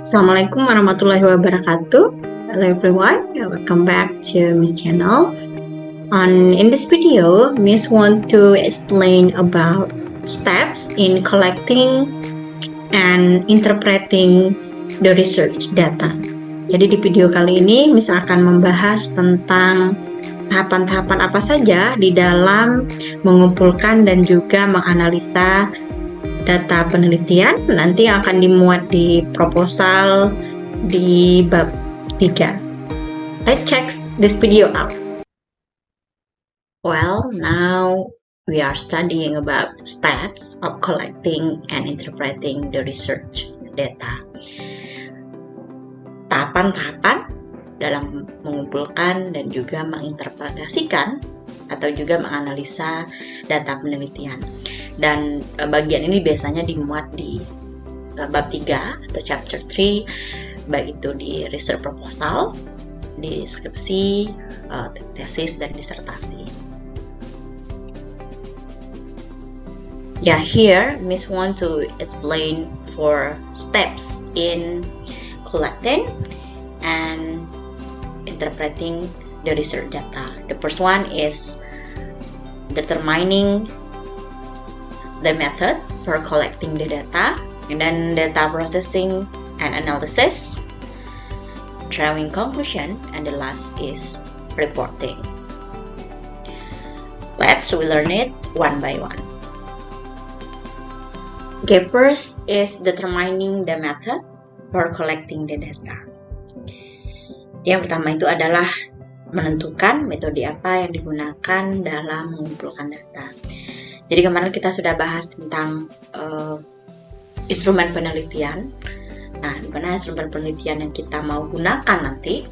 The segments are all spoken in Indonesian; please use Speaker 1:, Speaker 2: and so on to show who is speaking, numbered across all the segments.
Speaker 1: Assalamualaikum warahmatullahi wabarakatuh. Hello everyone, welcome back to Miss channel. On in this video, Miss want to explain about steps in collecting and interpreting the research data. Jadi di video kali ini Miss akan membahas tentang tahapan-tahapan apa saja di dalam mengumpulkan dan juga menganalisa data penelitian nanti akan dimuat di proposal di bab 3. Let's check this video out. Well, now we are studying about steps of collecting and interpreting the research data. Tahapan-tahapan dalam mengumpulkan dan juga menginterpretasikan atau juga menganalisa data penelitian. Dan e, bagian ini biasanya dimuat di e, bab 3 atau chapter 3, baik itu di research proposal, di skripsi, e, tesis, dan disertasi. Yeah, here Miss want to explain for steps in collecting and interpreting the research data. The first one is determining the method for collecting the data, and then data processing and analysis, drawing conclusion, and the last is reporting. Let's we learn it one by one. Okay, first is determining the method for collecting the data. Yang pertama itu adalah menentukan metode apa yang digunakan dalam mengumpulkan data. Jadi kemarin kita sudah bahas tentang uh, instrumen penelitian. Nah, di mana instrumen penelitian yang kita mau gunakan nanti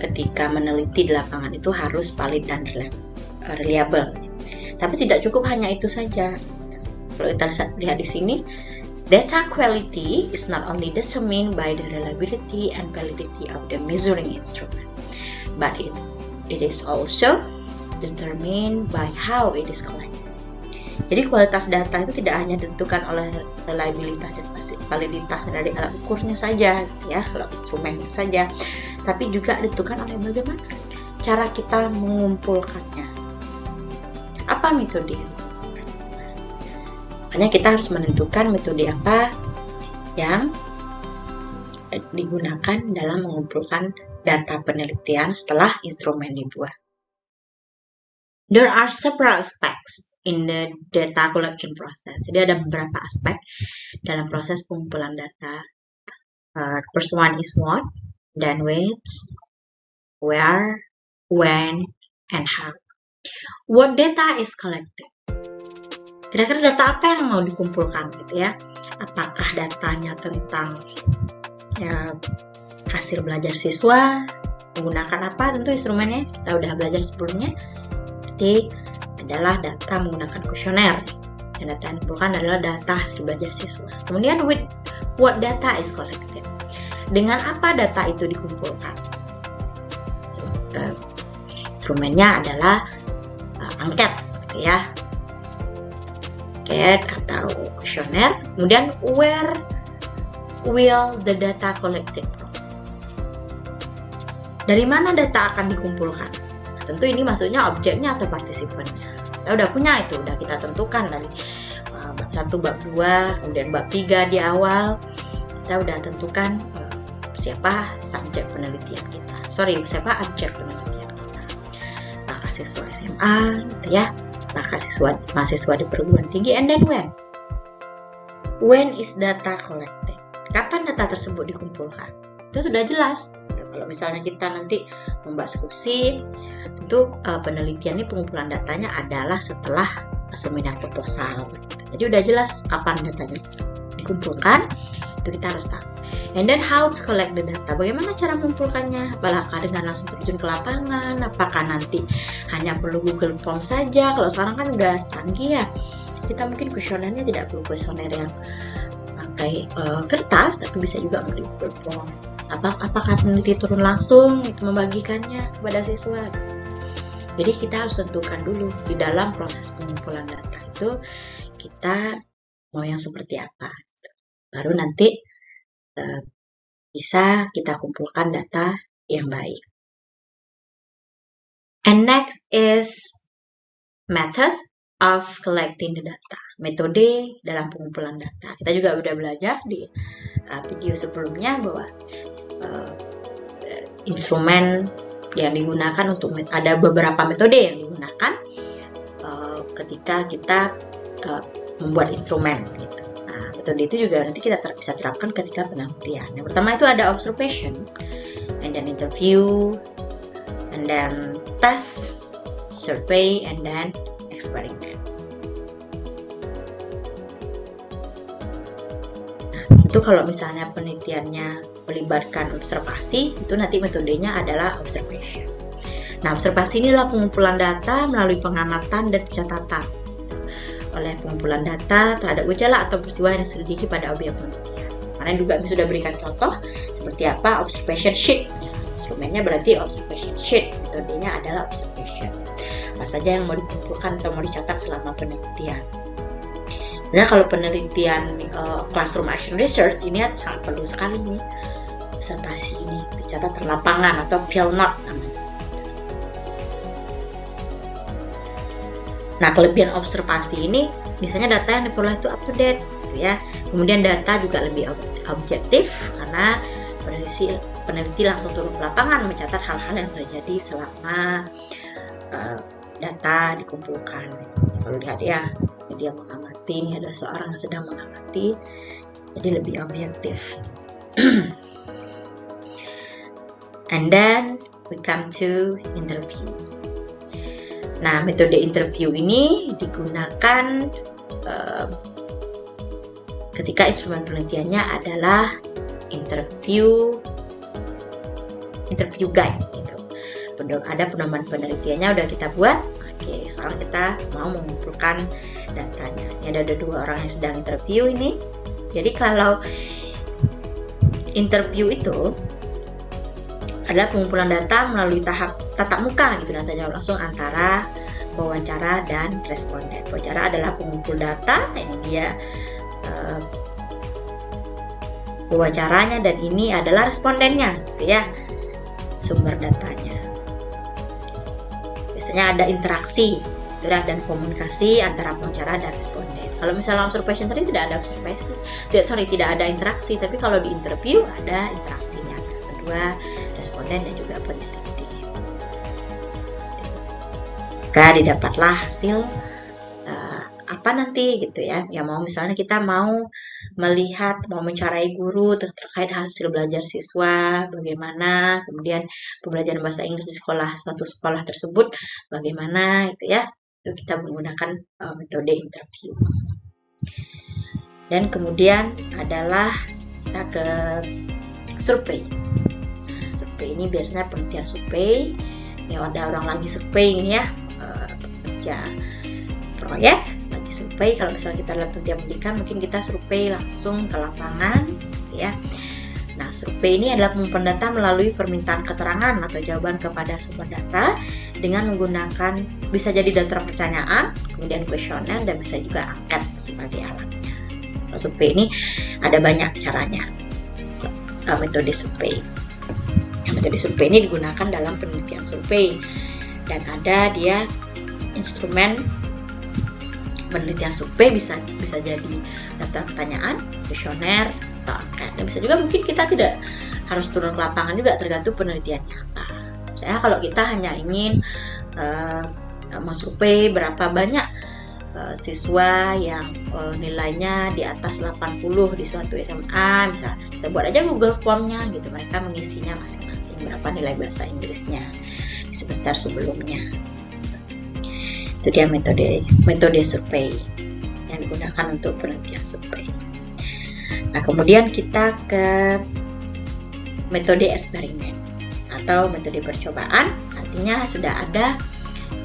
Speaker 1: ketika meneliti di lapangan itu harus valid dan eh, reliable. Tapi tidak cukup hanya itu saja. Kalau kita lihat di sini, data quality is not only determined by the reliability and validity of the measuring instrument, but it It is also determined by how it is collected. Jadi kualitas data itu tidak hanya ditentukan oleh reliabilitas dan validitas dari alat ukurnya saja, ya, kalau instrumennya saja, tapi juga ditentukan oleh bagaimana cara kita mengumpulkannya. Apa metode yang Hanya kita harus menentukan metode apa yang digunakan dalam mengumpulkan data penelitian setelah instrumen dibuat. There are several aspects in the data collection process. Jadi ada beberapa aspek dalam proses pengumpulan data. Uh, first one is what, then which, where, when, and how. What data is collected? Kira-kira data apa yang mau dikumpulkan gitu ya? Apakah datanya tentang ya hasil belajar siswa menggunakan apa? Tentu instrumennya kita udah belajar sebelumnya berarti adalah data menggunakan kuesioner. Dan data yang dikumpulkan adalah data hasil belajar siswa. Kemudian with what data is collected? Dengan apa data itu dikumpulkan? Uh, instrumennya adalah uh, angket gitu ya angket atau kuesioner kemudian where will the data collected from dari mana data akan dikumpulkan? Nah, tentu ini maksudnya objeknya atau partisipannya. Kita udah punya itu, udah kita tentukan dari uh, bab 1, bab 2, kemudian bab 3 di awal. Kita udah tentukan uh, siapa subjek penelitian kita. Sorry, siapa objek penelitian kita. Apakah siswa SMA, gitu ya. Apakah siswa mahasiswa di perguruan tinggi, and then when? When is data collected? Kapan data tersebut dikumpulkan? Itu sudah jelas kalau misalnya kita nanti membahas skripsi, tentu uh, penelitian ini pengumpulan datanya adalah setelah seminar proposal. Jadi udah jelas kapan datanya dikumpulkan, itu kita harus tahu. And then how to collect the data? Bagaimana cara mengumpulkannya? Apakah dengan langsung terjun ke lapangan? Apakah nanti hanya perlu Google Form saja? Kalau sekarang kan udah canggih ya. Kita mungkin kuesionernya tidak perlu kuesioner yang pakai uh, kertas, tapi bisa juga melalui Google Form apa apakah peneliti turun langsung itu membagikannya kepada siswa jadi kita harus tentukan dulu di dalam proses pengumpulan data itu kita mau yang seperti apa baru nanti uh, bisa kita kumpulkan data yang baik. And next is method of collecting the data. Metode dalam pengumpulan data. Kita juga sudah belajar di uh, video sebelumnya bahwa uh, instrumen yang digunakan untuk ada beberapa metode yang digunakan uh, ketika kita uh, membuat instrumen gitu. Metode itu juga nanti kita ter bisa terapkan ketika penelitian. Yang pertama itu ada observation, and then interview, and then test, survey, and then eksperimen. Nah, itu kalau misalnya penelitiannya melibatkan observasi, itu nanti metodenya adalah observation. Nah, observasi inilah pengumpulan data melalui pengamatan dan pencatatan oleh pengumpulan data terhadap gejala atau peristiwa yang diselidiki pada objek penelitian. Karena juga sudah berikan contoh seperti apa observation sheet. Instrumennya berarti observation sheet, metodenya adalah observation apa saja yang mau dikumpulkan atau mau dicatat selama penelitian. Nah, kalau penelitian uh, classroom action research ini sangat perlu sekali nih observasi ini dicatat di lapangan atau field note Nah, kelebihan observasi ini biasanya data yang diperoleh itu up to date gitu ya. Kemudian data juga lebih objektif karena peneliti peneliti langsung turun ke lapangan mencatat hal-hal yang terjadi selama uh, data dikumpulkan. Kalau lihat ya, dia mengamati, ini ada seorang yang sedang mengamati, jadi lebih objektif. And then we come to interview. Nah, metode interview ini digunakan uh, ketika instrumen penelitiannya adalah interview interview guide gitu. Ada pedoman penelitiannya udah kita buat, Oke, sekarang kita mau mengumpulkan datanya. Ini ada dua orang yang sedang interview ini. Jadi kalau interview itu adalah pengumpulan data melalui tahap tatap muka gitu dan tanya langsung antara wawancara dan responden. Wawancara adalah pengumpul data, ini dia uh, wawancaranya dan ini adalah respondennya, gitu ya, sumber datanya biasanya ada interaksi dan komunikasi antara pengacara dan responden. Kalau misalnya observation tadi tidak ada observasi, tidak sorry tidak ada interaksi, tapi kalau di interview ada interaksinya kedua responden dan juga peneliti. Maka didapatlah hasil apa nanti gitu ya. Ya mau misalnya kita mau melihat mau mencarai guru ter terkait hasil belajar siswa bagaimana kemudian pembelajaran bahasa Inggris di sekolah satu sekolah tersebut bagaimana itu ya. Itu kita menggunakan uh, metode interview. Dan kemudian adalah kita ke survei. Survei ini biasanya penelitian survei. Ya ada orang lagi survei ini ya pekerja proyek survei kalau misalnya kita dalam penelitian pendidikan mungkin kita survei langsung ke lapangan ya Nah, survei ini adalah pengumpulan data melalui permintaan keterangan atau jawaban kepada sumber data dengan menggunakan bisa jadi data pertanyaan, kemudian kuesioner dan bisa juga angket sebagai alatnya. Kalau survei ini ada banyak caranya. Uh, metode survei. Yang metode survei ini digunakan dalam penelitian survei dan ada dia instrumen penelitian survei bisa bisa jadi daftar pertanyaan, kuesioner, atau angket. Dan bisa juga mungkin kita tidak harus turun ke lapangan juga tergantung penelitiannya apa. Saya kalau kita hanya ingin uh, survei berapa banyak uh, siswa yang uh, nilainya di atas 80 di suatu SMA misalnya kita buat aja Google Formnya gitu mereka mengisinya masing-masing berapa nilai bahasa Inggrisnya di semester sebelumnya itu dia metode metode survei yang digunakan untuk penelitian survei. Nah, kemudian kita ke metode eksperimen atau metode percobaan, artinya sudah ada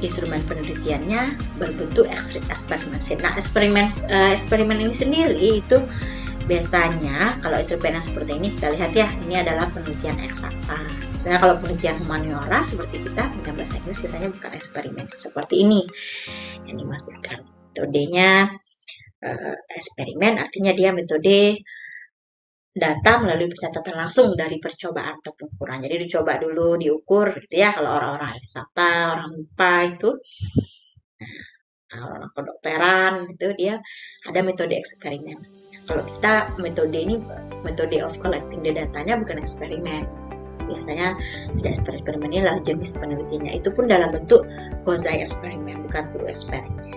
Speaker 1: instrumen penelitiannya berbentuk eksperimen. Nah, eksperimen uh, eksperimen ini sendiri itu biasanya kalau eksperimen seperti ini kita lihat ya, ini adalah penelitian eksakta. Misalnya kalau penelitian humaniora seperti kita punya bahasa Inggris biasanya bukan eksperimen seperti ini yang dimasukkan. Metodenya uh, eksperimen artinya dia metode data melalui pencatatan langsung dari percobaan atau pengukuran. Jadi dicoba dulu, diukur gitu ya kalau orang-orang eksakta, orang lupa itu. Nah, orang kedokteran itu dia ada metode eksperimen. Kalau kita metode ini metode of collecting the datanya bukan eksperimen. Biasanya tidak eksperimen ini adalah jenis penelitiannya. Itu pun dalam bentuk quasi eksperimen, bukan true eksperimen.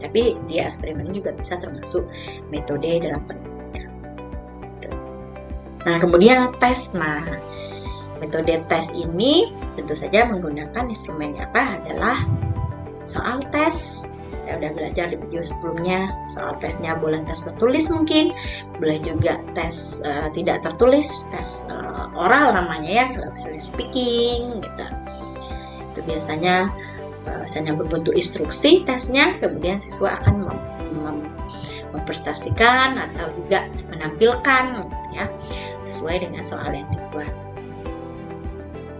Speaker 1: Tapi dia eksperimen juga bisa termasuk metode dalam penelitian. Nah, kemudian tes. Nah, metode tes ini tentu saja menggunakan instrumennya apa? Adalah soal tes. Kita udah belajar di video sebelumnya, soal tesnya boleh tes tertulis mungkin, boleh juga tes uh, tidak tertulis, tes uh, oral namanya ya, kalau misalnya speaking gitu. Itu biasanya uh, misalnya berbentuk instruksi tesnya, kemudian siswa akan mem mem memprestasikan atau juga menampilkan ya sesuai dengan soal yang dibuat.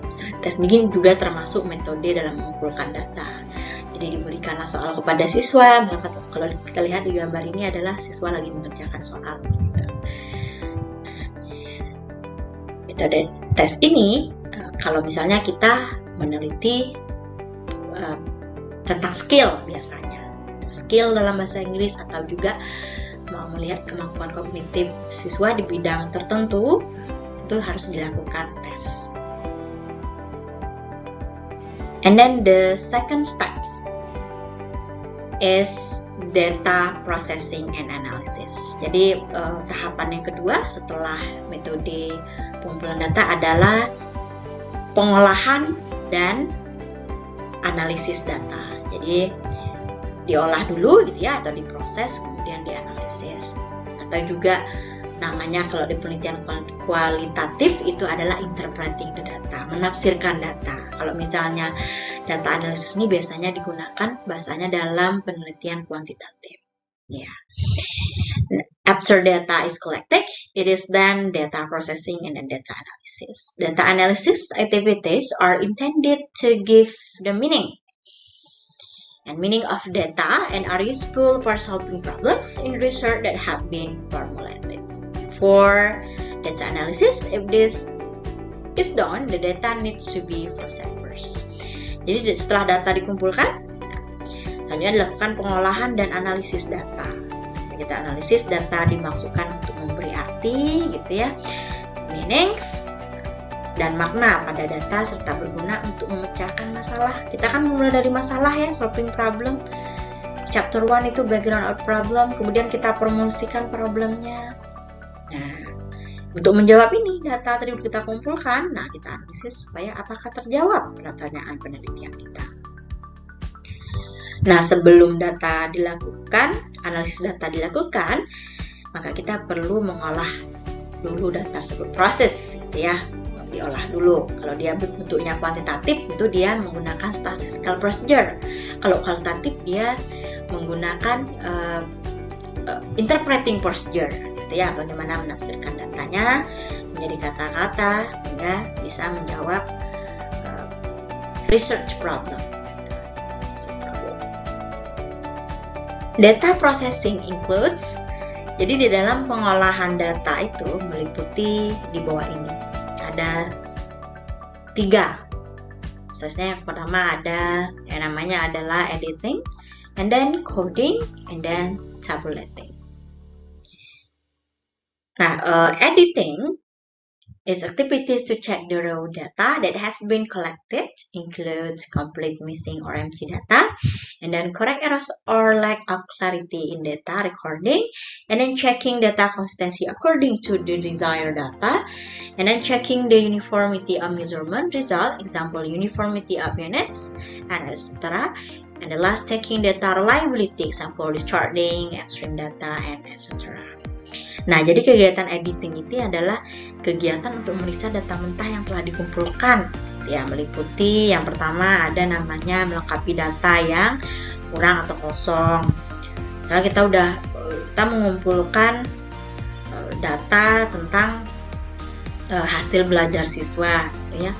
Speaker 1: Nah, tes ini juga termasuk metode dalam mengumpulkan data. Jadi diberikanlah soal kepada siswa. Kalau kita lihat di gambar ini adalah siswa lagi mengerjakan soal. Gitu. Metode tes ini, eh, kalau misalnya kita meneliti uh, tentang skill biasanya, skill dalam bahasa Inggris atau juga mau melihat kemampuan kognitif siswa di bidang tertentu, itu harus dilakukan tes. And then the second steps is data processing and analysis. Jadi uh, tahapan yang kedua setelah metode pengumpulan data adalah pengolahan dan analisis data. Jadi diolah dulu gitu ya atau diproses kemudian dianalisis atau juga namanya kalau di penelitian kualitatif itu adalah interpreting the data, menafsirkan data. Kalau misalnya data analisis ini biasanya digunakan bahasanya dalam penelitian kuantitatif. Ya. Yeah. After data is collected, it is then data processing and then data analysis. Data analysis activities are intended to give the meaning and meaning of data and are useful for solving problems in research that have been formulated. For data analysis, if this is done, the data needs to be processed first. Jadi setelah data dikumpulkan, selanjutnya dilakukan pengolahan dan analisis data. Kita analisis data dimaksudkan untuk memberi arti, gitu ya, meanings, dan makna pada data serta berguna untuk memecahkan masalah. Kita kan mulai dari masalah ya, solving problem. Chapter 1 itu background of problem, kemudian kita promosikan problemnya. Untuk menjawab ini, data tadi kita kumpulkan, nah kita analisis supaya apakah terjawab pertanyaan penelitian kita. Nah, sebelum data dilakukan, analisis data dilakukan, maka kita perlu mengolah dulu data tersebut proses gitu ya diolah dulu. Kalau dia bentuknya kuantitatif itu dia menggunakan statistical procedure. Kalau kualitatif dia menggunakan uh, uh, interpreting procedure gitu ya, bagaimana menafsirkan datanya menjadi kata-kata sehingga bisa menjawab uh, research problem. Data processing includes jadi di dalam pengolahan data itu meliputi di bawah ini. Ada tiga. Prosesnya yang pertama ada yang namanya adalah editing and then coding and then tabulating uh, editing is activities to check the raw data that has been collected includes complete missing or empty data, and then correct errors or lack of clarity in data recording, and then checking data consistency according to the desired data, and then checking the uniformity of measurement result, example uniformity of units, and etc. And the last checking data reliability, example discarding, extreme data, and etc. Nah, jadi kegiatan editing itu adalah kegiatan untuk meriksa data mentah yang telah dikumpulkan. Ya, meliputi yang pertama ada namanya melengkapi data yang kurang atau kosong. Karena kita udah kita mengumpulkan eh, data tentang uh, hasil belajar siswa, gitu ya.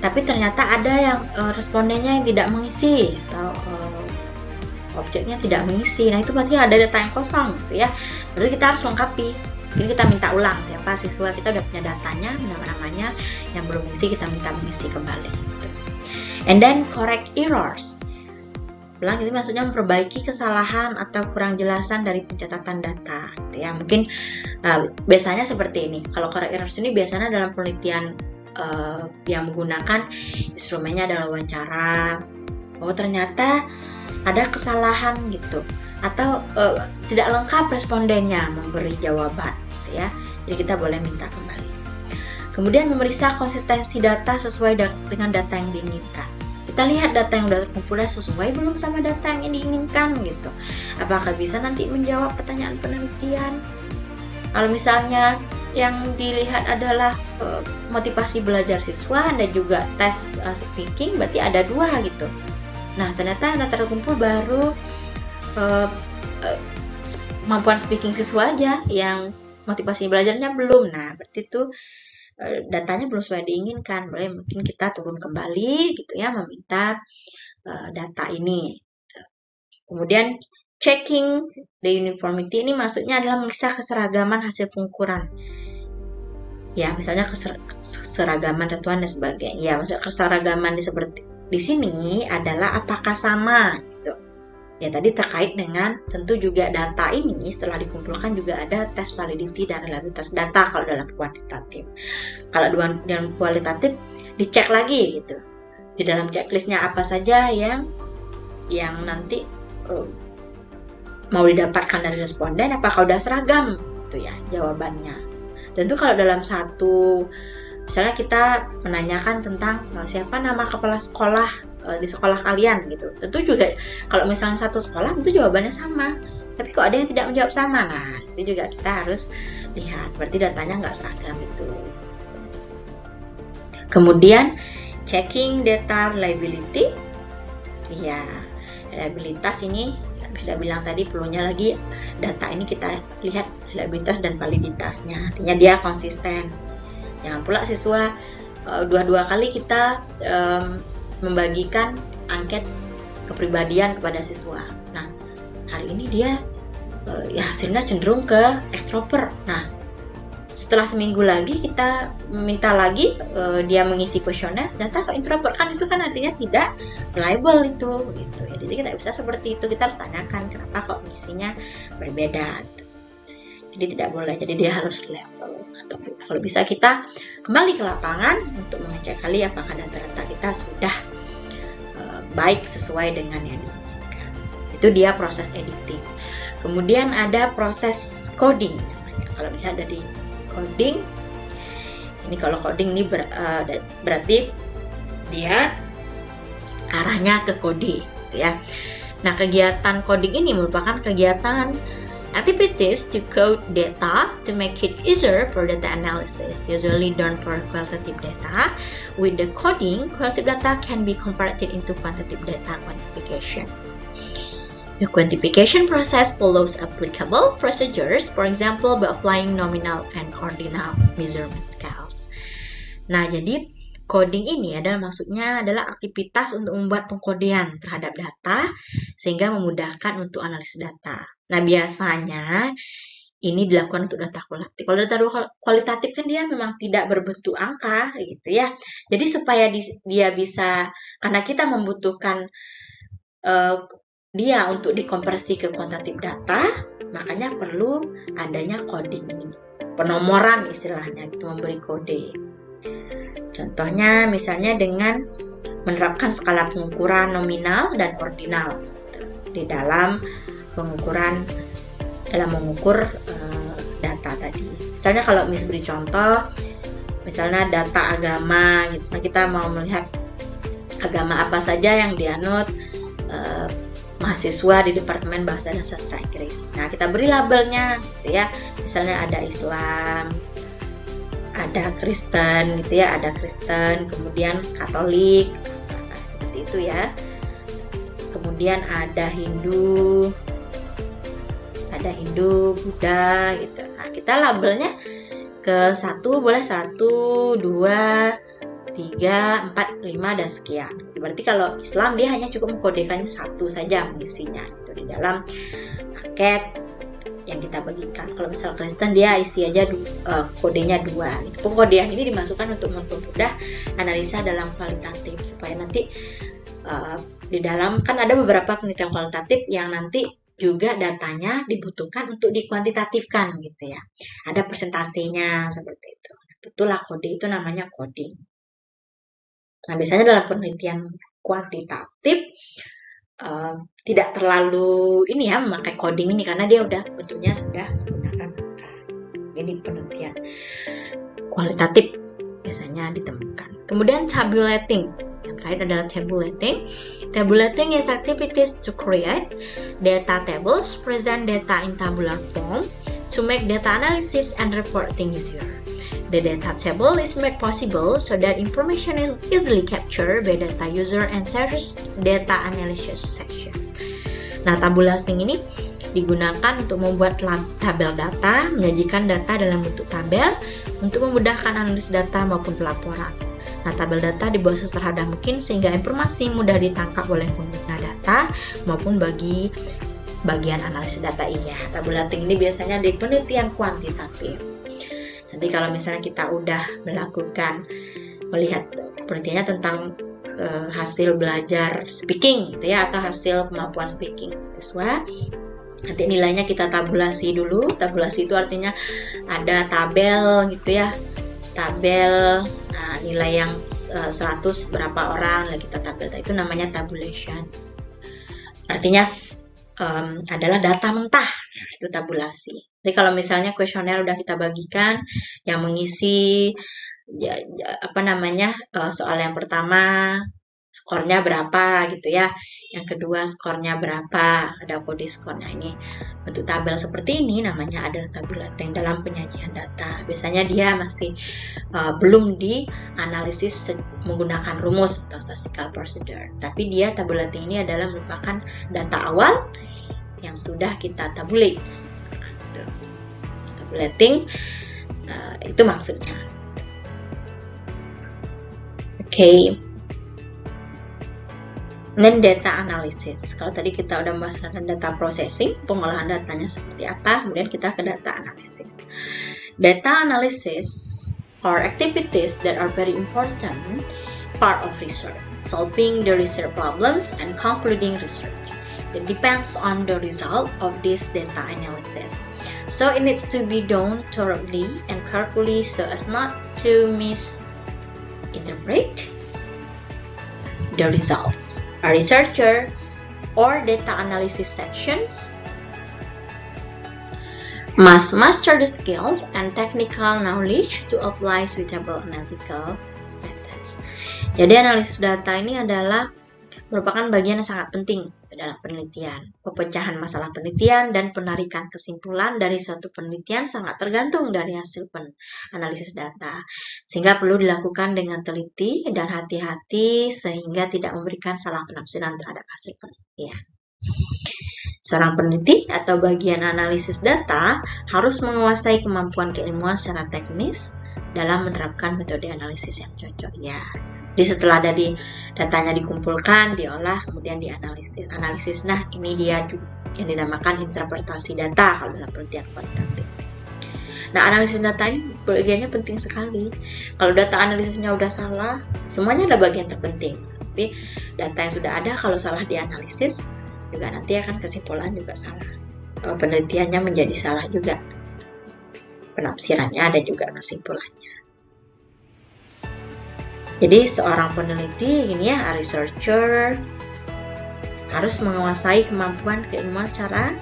Speaker 1: Tapi ternyata ada yang respondennya yang tidak mengisi atau objeknya tidak mengisi. Nah, itu berarti ada data yang kosong gitu ya. Berarti kita harus lengkapi mungkin kita minta ulang siapa siswa kita udah punya datanya nama-namanya yang belum isi kita minta mengisi kembali gitu. and then correct errors ulang itu maksudnya memperbaiki kesalahan atau kurang jelasan dari pencatatan data gitu ya mungkin uh, biasanya seperti ini kalau correct errors ini biasanya dalam penelitian uh, yang menggunakan instrumennya adalah wawancara oh ternyata ada kesalahan gitu. Atau uh, tidak lengkap respondennya memberi jawaban gitu ya. Jadi kita boleh minta kembali. Kemudian memeriksa konsistensi data sesuai da dengan data yang diinginkan. Kita lihat data yang sudah terkumpul sesuai belum sama data yang diinginkan gitu. Apakah bisa nanti menjawab pertanyaan penelitian? Kalau misalnya yang dilihat adalah uh, motivasi belajar siswa dan juga tes uh, speaking berarti ada dua gitu nah ternyata yang terkumpul baru uh, uh, kemampuan speaking siswa aja yang motivasi belajarnya belum. Nah berarti itu uh, datanya belum sesuai diinginkan. Boleh mungkin kita turun kembali gitu ya meminta uh, data ini. Kemudian checking the uniformity ini maksudnya adalah memeriksa keseragaman hasil pengukuran. Ya misalnya keseragaman tentuan dan sebagainya. Ya maksudnya keseragaman di seperti di sini adalah apakah sama gitu. Ya tadi terkait dengan tentu juga data ini setelah dikumpulkan juga ada tes validity dan reliabilitas data kalau dalam kuantitatif. Kalau dalam kualitatif dicek lagi gitu. Di dalam checklistnya apa saja yang yang nanti uh, mau didapatkan dari responden apakah udah seragam itu ya jawabannya. Tentu kalau dalam satu misalnya kita menanyakan tentang eh, siapa nama kepala sekolah eh, di sekolah kalian? gitu. Tentu juga kalau misalnya satu sekolah tentu jawabannya sama. Tapi kok ada yang tidak menjawab sama? Nah itu juga kita harus lihat. Berarti datanya nggak seragam itu. Kemudian checking data reliability ya reliabilitas ini sudah bilang tadi perlunya lagi data ini kita lihat reliabilitas dan validitasnya. Artinya dia konsisten jangan pula siswa uh, dua-dua kali kita um, membagikan angket kepribadian kepada siswa. Nah hari ini dia uh, ya hasilnya cenderung ke ekstrovert. Nah setelah seminggu lagi kita minta lagi uh, dia mengisi kuesioner ternyata kok introvert? Kan itu kan artinya tidak reliable itu gitu. Ya jadi kita bisa seperti itu. Kita harus tanyakan kenapa kok misinya berbeda gitu. Jadi tidak boleh. Jadi dia harus level. Atau kalau bisa kita kembali ke lapangan untuk mengecek kali apakah data-data kita sudah uh, baik sesuai dengan yang diinginkan itu dia proses editing. Kemudian ada proses coding kalau lihat dari coding ini kalau coding ini ber, uh, berarti dia arahnya ke kode gitu ya. Nah kegiatan coding ini merupakan kegiatan activities to code data to make it easier for data analysis, usually done for qualitative data. With the coding, qualitative data can be converted into quantitative data quantification. The quantification process follows applicable procedures, for example, by applying nominal and ordinal measurement scales. Nah, jadi coding ini adalah maksudnya adalah aktivitas untuk membuat pengkodean terhadap data sehingga memudahkan untuk analisis data. Nah, biasanya ini dilakukan untuk data kualitatif. Kalau data kualitatif kan dia memang tidak berbentuk angka gitu ya. Jadi supaya dia bisa karena kita membutuhkan uh, dia untuk dikonversi ke kuantitatif data, makanya perlu adanya coding ini. Penomoran istilahnya itu memberi kode. Contohnya misalnya dengan menerapkan skala pengukuran nominal dan ordinal di dalam pengukuran dalam mengukur uh, data tadi. Misalnya kalau mis beri contoh, misalnya data agama, gitu. Nah, kita mau melihat agama apa saja yang dianut uh, mahasiswa di Departemen Bahasa dan Sastra Inggris. Nah, kita beri labelnya gitu ya. Misalnya ada Islam, ada Kristen gitu ya, ada Kristen, kemudian Katolik. Seperti itu ya. Kemudian ada Hindu, ada Hindu, Buddha gitu. Nah, kita labelnya ke satu boleh satu, dua, 3, 4, 5, dan sekian. Berarti kalau Islam dia hanya cukup mengkodekannya satu saja mengisinya itu di dalam paket yang kita bagikan. Kalau misal Kristen dia isi aja uh, kodenya dua. Gitu. Kode yang ini dimasukkan untuk mempermudah analisa dalam kualitatif supaya nanti uh, di dalam kan ada beberapa penelitian kualitatif yang nanti juga datanya dibutuhkan untuk dikuantitatifkan gitu ya. Ada persentasenya seperti itu. Betullah kode itu namanya coding. Nah, biasanya dalam penelitian kuantitatif uh, tidak terlalu ini ya memakai coding ini karena dia udah bentuknya sudah menggunakan angka. Ini penelitian kualitatif biasanya ditemukan. Kemudian tabulating. Yang terakhir adalah tabulating. Tabulating is activities to create data tables, present data in tabular form, to make data analysis and reporting easier. The data table is made possible so that information is easily captured by data user and search data analysis section. Nah, tabulasi ini digunakan untuk membuat tabel data, menyajikan data dalam bentuk tabel untuk memudahkan analis data maupun pelaporan. Nah, tabel data dibuat sesederhana mungkin sehingga informasi mudah ditangkap oleh pengguna data maupun bagi bagian analisis data iya. Tabulating ini biasanya di penelitian kuantitatif. Nanti kalau misalnya kita udah melakukan melihat penelitiannya tentang uh, hasil belajar speaking gitu ya atau hasil kemampuan speaking siswa nanti nilainya kita tabulasi dulu. Tabulasi itu artinya ada tabel gitu ya. Tabel nah, nilai yang uh, 100 berapa orang lagi kita tabel. Itu namanya tabulation. Artinya um, adalah data mentah itu tabulasi. Jadi kalau misalnya kuesioner udah kita bagikan yang mengisi ya, ya, apa namanya uh, soal yang pertama skornya berapa gitu ya. Yang kedua skornya berapa, ada kode skornya ini. Bentuk tabel seperti ini namanya adalah tabulating dalam penyajian data. Biasanya dia masih uh, belum dianalisis analisis menggunakan rumus atau statistical procedure. Tapi dia tabulating ini adalah merupakan data awal yang sudah kita tabulate. Gitu. Tabulating uh, itu maksudnya. Oke. Okay. Dan data analysis. Kalau tadi kita udah membahas tentang data processing, pengolahan datanya seperti apa, kemudian kita ke data analysis. Data analysis are activities that are very important part of research, solving the research problems and concluding research. It depends on the result of this data analysis. So it needs to be done thoroughly and carefully so as not to misinterpret the result. A researcher or data analysis sections must master the skills and technical knowledge to apply suitable analytical methods. Jadi analisis data ini adalah merupakan bagian yang sangat penting dalam penelitian. Pepecahan masalah penelitian dan penarikan kesimpulan dari suatu penelitian sangat tergantung dari hasil analisis data, sehingga perlu dilakukan dengan teliti dan hati-hati sehingga tidak memberikan salah penafsiran terhadap hasil penelitian. Seorang peneliti atau bagian analisis data harus menguasai kemampuan keilmuan secara teknis dalam menerapkan metode analisis yang cocok ya. Jadi setelah dari datanya dikumpulkan, diolah, kemudian dianalisis. Analisis, nah ini dia yang dinamakan interpretasi data kalau dalam penelitian kualitatif. Nah, analisis data ini bagiannya penting sekali. Kalau data analisisnya udah salah, semuanya ada bagian terpenting. Tapi data yang sudah ada kalau salah dianalisis, juga nanti akan kesimpulan juga salah. Penelitiannya menjadi salah juga. Penafsirannya ada juga kesimpulannya. Jadi seorang peneliti ini ya, researcher harus menguasai kemampuan keilmuan secara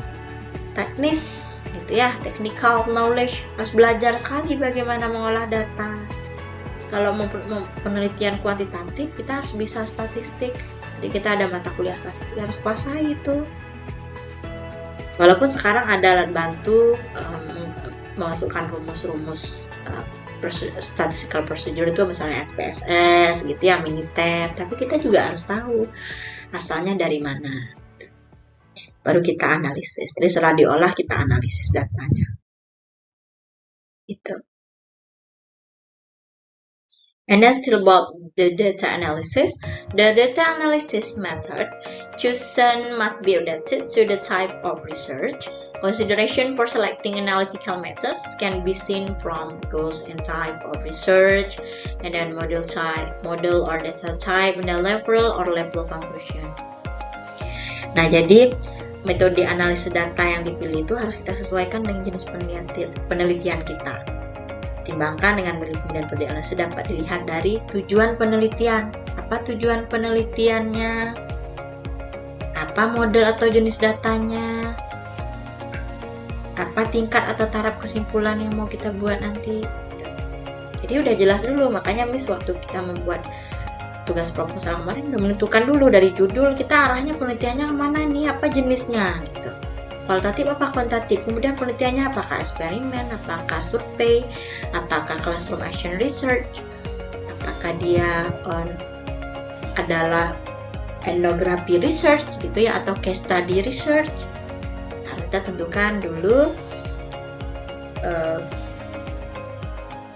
Speaker 1: teknis gitu ya, technical knowledge, harus belajar sekali bagaimana mengolah data. Kalau mau penelitian kuantitatif, kita harus bisa statistik. Jadi kita ada mata kuliah statistik harus kuasai itu. Walaupun sekarang ada alat bantu um, memasukkan rumus-rumus uh, statistical procedure itu misalnya SPSS gitu ya Minitab tapi kita juga harus tahu asalnya dari mana. Baru kita analisis. Jadi setelah diolah kita analisis datanya. Itu. And then still about the data analysis, the data analysis method chosen must be adapted to the type of research Consideration for selecting analytical methods can be seen from goals and type of research, and then model type, model or data type, and then level or level conclusion. Nah, jadi metode analisis data yang dipilih itu harus kita sesuaikan dengan jenis penelitian kita. Timbangkan dengan metode analisis dapat dilihat dari tujuan penelitian. Apa tujuan penelitiannya? Apa model atau jenis datanya? Apa tingkat atau taraf kesimpulan yang mau kita buat nanti. Jadi udah jelas dulu makanya Miss waktu kita membuat tugas proposal kemarin udah menentukan dulu dari judul kita arahnya penelitiannya ke mana nih apa jenisnya gitu. Kualitatif apa kuantitatif? Kemudian penelitiannya apakah eksperimen apakah survei apakah classroom action research apakah dia um, adalah etnografi research gitu ya atau case study research kita tentukan dulu uh,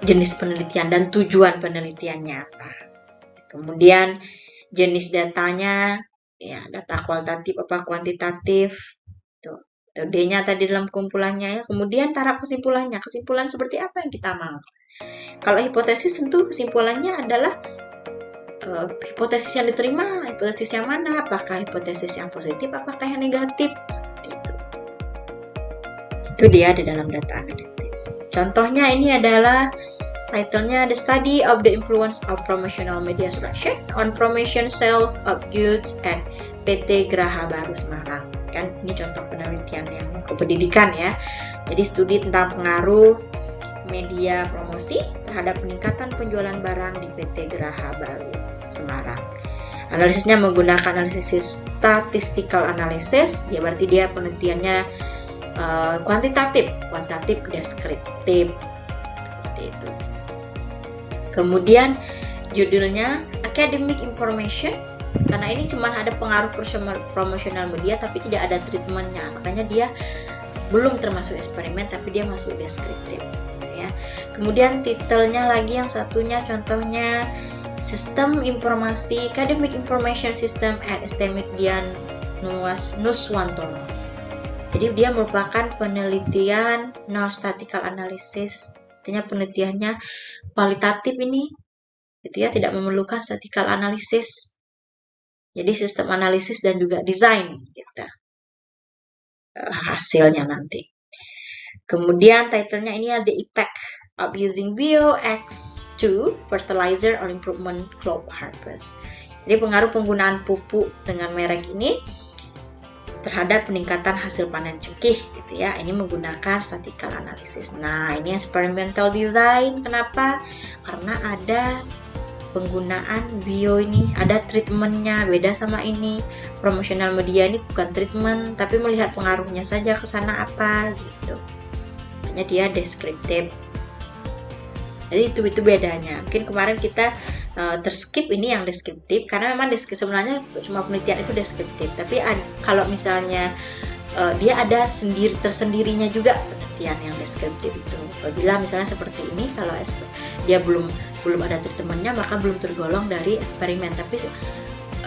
Speaker 1: jenis penelitian dan tujuan penelitiannya apa. Kemudian jenis datanya, ya data kualitatif apa kuantitatif, tuh D-nya tadi dalam kumpulannya ya. Kemudian taraf kesimpulannya, kesimpulan seperti apa yang kita mau. Kalau hipotesis tentu kesimpulannya adalah uh, hipotesis yang diterima, hipotesis yang mana, apakah hipotesis yang positif, apakah yang negatif itu dia di dalam data analisis. Contohnya ini adalah titlenya The Study of the Influence of Promotional Media Selection on Promotion Sales of Goods at PT Graha Baru Semarang. Kan ini contoh penelitian yang kependidikan ya. Jadi studi tentang pengaruh media promosi terhadap peningkatan penjualan barang di PT Graha Baru Semarang. Analisisnya menggunakan analisis statistical analysis, ya berarti dia penelitiannya uh, kuantitatif, kuantitatif deskriptif. Seperti itu. Kemudian judulnya academic information. Karena ini cuma ada pengaruh promosional media tapi tidak ada treatmentnya. Makanya dia belum termasuk eksperimen tapi dia masuk deskriptif gitu ya. Kemudian titelnya lagi yang satunya contohnya sistem informasi academic information system at STMIC Dian Nuswantono jadi dia merupakan penelitian non statistical analysis. Artinya penelitiannya kualitatif ini itu ya tidak memerlukan statistical analysis. Jadi sistem analisis dan juga desain gitu. hasilnya nanti. Kemudian titlenya ini ada impact of using VOX2 fertilizer on improvement crop harvest. Jadi pengaruh penggunaan pupuk dengan merek ini terhadap peningkatan hasil panen cekih gitu ya. Ini menggunakan statistical analysis. Nah, ini experimental design. Kenapa? Karena ada penggunaan bio ini ada treatmentnya beda sama ini promotional media ini bukan treatment tapi melihat pengaruhnya saja ke sana apa gitu hanya dia deskriptif jadi itu itu bedanya mungkin kemarin kita uh, terskip ini yang deskriptif karena memang deskriptif sebenarnya cuma penelitian itu deskriptif. Tapi ad, kalau misalnya uh, dia ada sendiri tersendirinya juga penelitian yang deskriptif itu. Apabila misalnya seperti ini kalau dia belum belum ada treatmentnya maka belum tergolong dari eksperimen. Tapi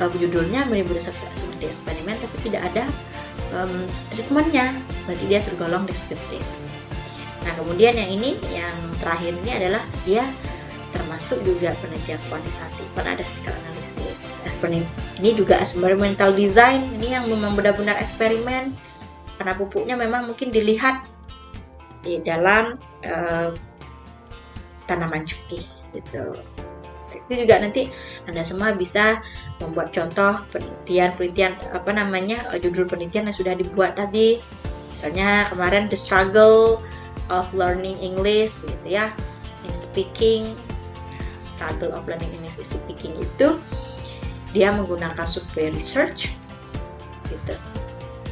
Speaker 1: uh, judulnya menyebut seperti eksperimen tapi tidak ada um, treatmentnya. Berarti dia tergolong deskriptif. Nah kemudian yang ini yang terakhir ini adalah dia termasuk juga penelitian kuantitatif statistical analysis eksperimen ini juga experimental design ini yang memang benar-benar eksperimen. Karena pupuknya memang mungkin dilihat di dalam uh, tanaman cuki gitu. Itu juga nanti anda semua bisa membuat contoh penelitian penelitian apa namanya uh, judul penelitian yang sudah dibuat tadi. Misalnya kemarin the struggle of learning English gitu ya. In speaking struggle of learning English speaking itu dia menggunakan survey research gitu.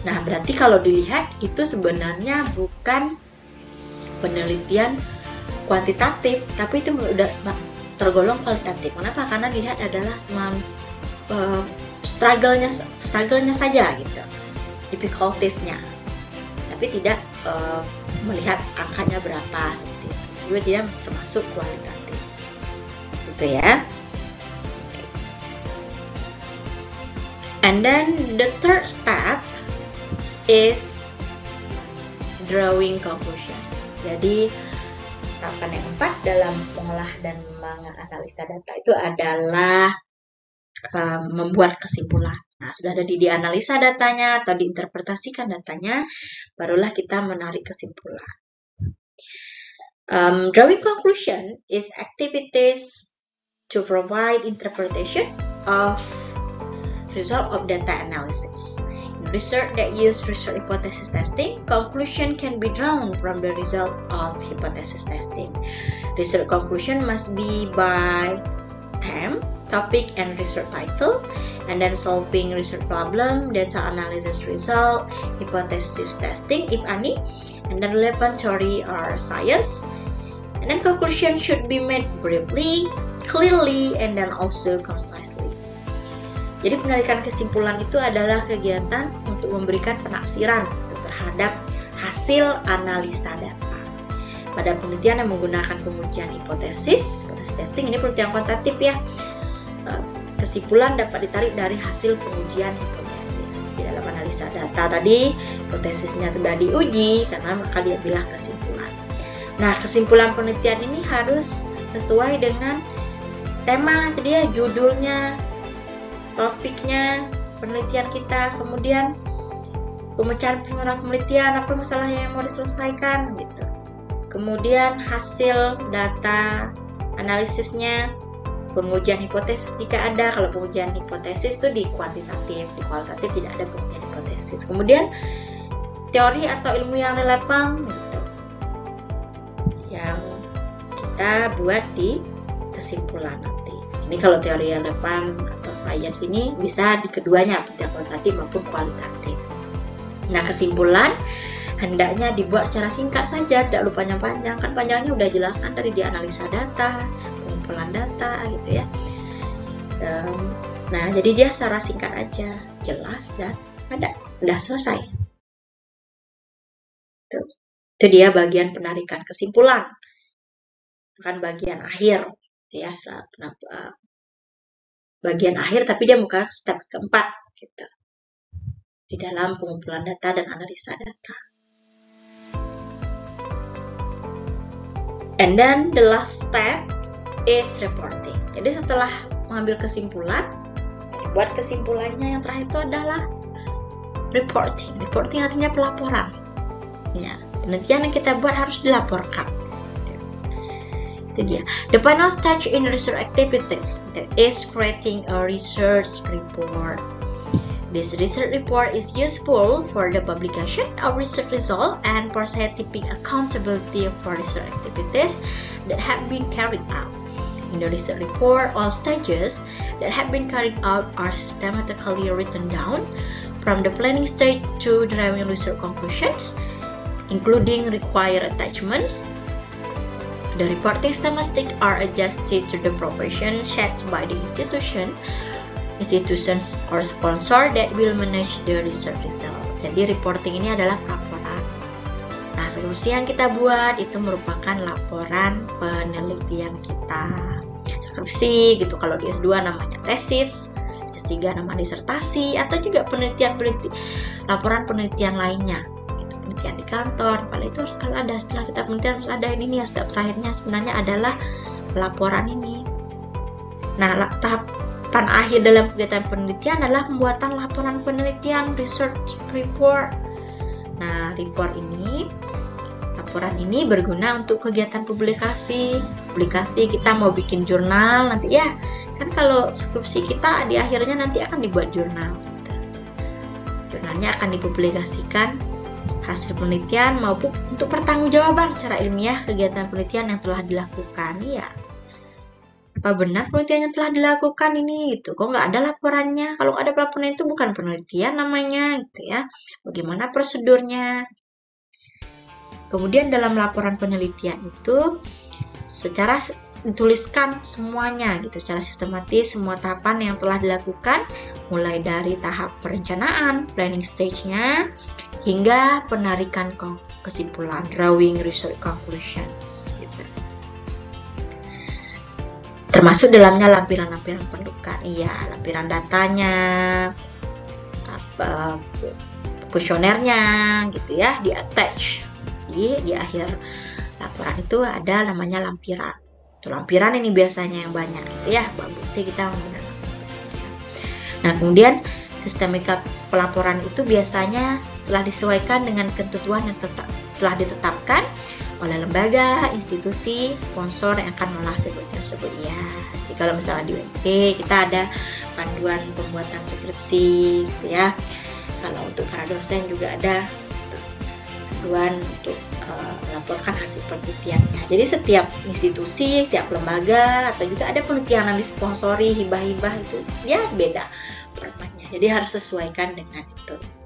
Speaker 1: Nah, berarti kalau dilihat itu sebenarnya bukan penelitian kuantitatif, tapi itu sudah tergolong kualitatif. Kenapa? Karena dilihat adalah uh, struggle-nya struggle-nya saja gitu. Difficulties-nya. Tapi tidak uh, melihat angkanya berapa seperti itu. Juga tidak termasuk kualitatif gitu ya. And then the third step is drawing conclusion. Jadi tahapan yang keempat dalam mengolah dan menganalisa data itu adalah um, membuat kesimpulan. Nah, sudah ada di dianalisa datanya atau diinterpretasikan datanya, barulah kita menarik kesimpulan. Um, drawing conclusion is activities to provide interpretation of result of data analysis. In research that use research hypothesis testing, conclusion can be drawn from the result of hypothesis testing. Research conclusion must be by theme, topic, and research title, and then solving research problem, data analysis result, hypothesis testing, if any, and then relevant theory or science. And then conclusion should be made briefly, clearly, and then also concisely. Jadi penarikan kesimpulan itu adalah kegiatan untuk memberikan penafsiran terhadap hasil analisa data. Pada penelitian yang menggunakan pengujian hipotesis, hipotesis testing ini penelitian kuantitatif ya. Eh, kesimpulan dapat ditarik dari hasil pengujian hipotesis. Di dalam analisa data tadi, hipotesisnya sudah diuji karena maka dia bilang kesimpulan. Nah, kesimpulan penelitian ini harus sesuai dengan tema, dia judulnya, topiknya penelitian kita. Kemudian pemecahan penelitian apa masalahnya yang mau diselesaikan gitu. Kemudian hasil data analisisnya pengujian hipotesis jika ada. Kalau pengujian hipotesis itu di kuantitatif di kualitatif tidak ada pengujian hipotesis. Kemudian teori atau ilmu yang relevan gitu. Yang kita buat di kesimpulan ini kalau teori relevan sains ini bisa di keduanya, baik kualitatif maupun kualitatif. Nah, kesimpulan hendaknya dibuat secara singkat saja, tidak lupa panjang-panjang. Kan panjangnya udah jelas kan dari dianalisa data, pengumpulan data gitu ya. Um, nah, jadi dia secara singkat aja, jelas dan ada, udah selesai. Tuh. Itu dia bagian penarikan kesimpulan. Bukan bagian akhir ya setelah bagian akhir tapi dia bukan step keempat gitu di dalam pengumpulan data dan analisa data. And then the last step is reporting. Jadi setelah mengambil kesimpulan, buat kesimpulannya yang terakhir itu adalah reporting. Reporting artinya pelaporan. Ya, penelitian yang kita buat harus dilaporkan. The final stage in research activities that is creating a research report. This research report is useful for the publication of research results and for scientific accountability for research activities that have been carried out. In the research report, all stages that have been carried out are systematically written down from the planning stage to driving research conclusions, including required attachments, the reporting statistics are adjusted to the proportion set by the institution, institutions or sponsor that will manage the research result. Jadi reporting ini adalah laporan. Nah, skripsi yang kita buat itu merupakan laporan penelitian kita. Skripsi gitu kalau di S2 namanya tesis, S3 nama disertasi atau juga penelitian penelitian laporan penelitian lainnya penelitian di kantor. Kalau itu harus ada setelah kita penelitian harus ada ini nih step terakhirnya sebenarnya adalah laporan ini. Nah tahapan akhir dalam kegiatan penelitian adalah pembuatan laporan penelitian research report. Nah report ini laporan ini berguna untuk kegiatan publikasi. Publikasi kita mau bikin jurnal nanti ya. Kan kalau skripsi kita di akhirnya nanti akan dibuat jurnal. Jurnalnya akan dipublikasikan hasil penelitian maupun untuk pertanggungjawaban secara ilmiah kegiatan penelitian yang telah dilakukan ya apa benar penelitian yang telah dilakukan ini gitu? Kok nggak ada laporannya? Kalau nggak ada laporan itu bukan penelitian namanya gitu ya. Bagaimana prosedurnya? Kemudian dalam laporan penelitian itu secara dituliskan semuanya gitu. Secara sistematis semua tahapan yang telah dilakukan mulai dari tahap perencanaan planning stage-nya hingga penarikan kesimpulan drawing research conclusions gitu. termasuk dalamnya lampiran-lampiran pendudukan iya lampiran datanya apa kuesionernya gitu ya di attach Jadi di akhir laporan itu ada namanya lampiran. Itu lampiran ini biasanya yang banyak gitu ya. Bukti kita menggunakan. Nah kemudian sistemika pelaporan itu biasanya telah disesuaikan dengan ketentuan yang telah ditetapkan oleh lembaga, institusi, sponsor yang akan mengolah seperti tersebut ya. Jadi kalau misalnya di UNP kita ada panduan pembuatan skripsi gitu ya. Kalau untuk para dosen juga ada panduan untuk uh, melaporkan hasil penelitiannya. Jadi setiap institusi, setiap lembaga atau juga ada penelitian yang disponsori hibah-hibah itu ya beda formatnya. Jadi harus sesuaikan dengan itu.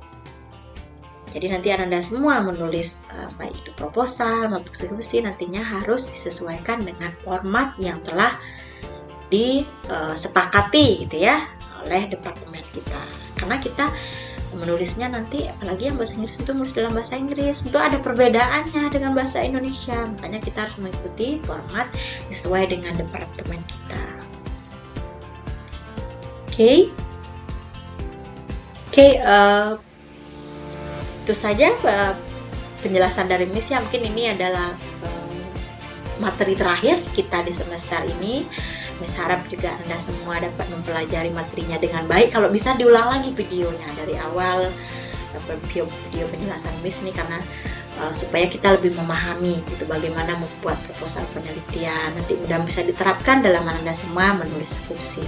Speaker 1: Jadi nanti Anda semua menulis baik itu proposal maupun skripsi nantinya harus disesuaikan dengan format yang telah disepakati gitu ya oleh departemen kita. Karena kita menulisnya nanti apalagi yang bahasa Inggris itu menulis dalam bahasa Inggris itu ada perbedaannya dengan bahasa Indonesia makanya kita harus mengikuti format sesuai dengan departemen kita oke okay. oke okay, uh, itu saja uh, penjelasan dari Miss ya. Mungkin ini adalah uh, materi terakhir kita di semester ini. Miss harap juga Anda semua dapat mempelajari materinya dengan baik. Kalau bisa diulang lagi videonya dari awal video, video penjelasan Miss ini karena supaya kita lebih memahami gitu bagaimana membuat proposal penelitian. Nanti mudah bisa diterapkan dalam Anda semua menulis skripsi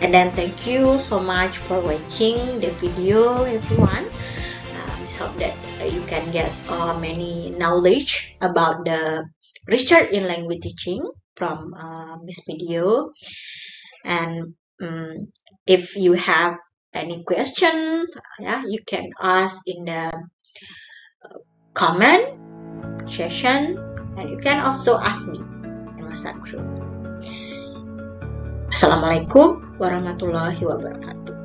Speaker 1: and then thank you so much for watching the video everyone hope that you can get uh, many knowledge about the research in language teaching from uh, this video and um, if you have any question yeah you can ask in the uh, comment session and you can also ask me in WhatsApp group. Assalamualaikum warahmatullahi wabarakatuh